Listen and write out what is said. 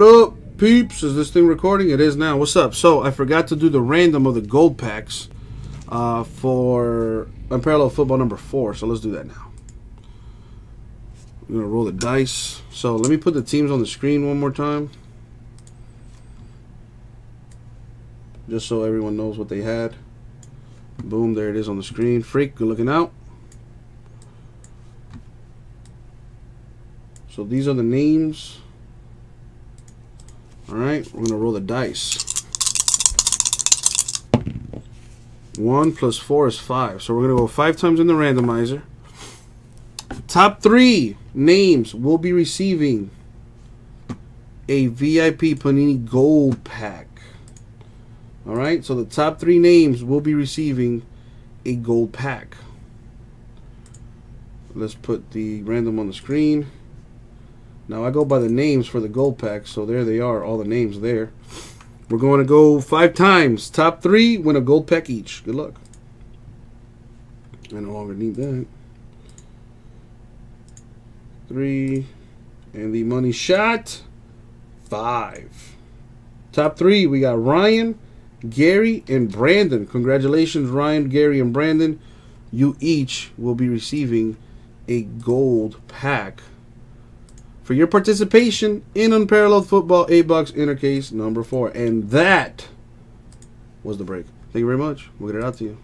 Up, peeps? Is this thing recording? It is now. What's up? So, I forgot to do the random of the gold packs uh, for Unparalleled Football number four. So, let's do that now. I'm to roll the dice. So, let me put the teams on the screen one more time. Just so everyone knows what they had. Boom, there it is on the screen. Freak, good looking out. So these are the names. All right, we're gonna roll the dice. One plus four is five. So we're gonna go five times in the randomizer. Top three names will be receiving a VIP Panini Gold pack. All right, so the top three names will be receiving a gold pack. Let's put the random on the screen. Now I go by the names for the gold pack, so there they are, all the names there. We're going to go five times. Top three win a gold pack each. Good luck. I no longer need that. Three. And the money shot. Five. Top three, we got Ryan, Gary, and Brandon. Congratulations, Ryan, Gary, and Brandon. You each will be receiving a gold pack for your participation in Unparalleled Football 8 Box Inner Case number 4. And that was the break. Thank you very much. We'll get it out to you.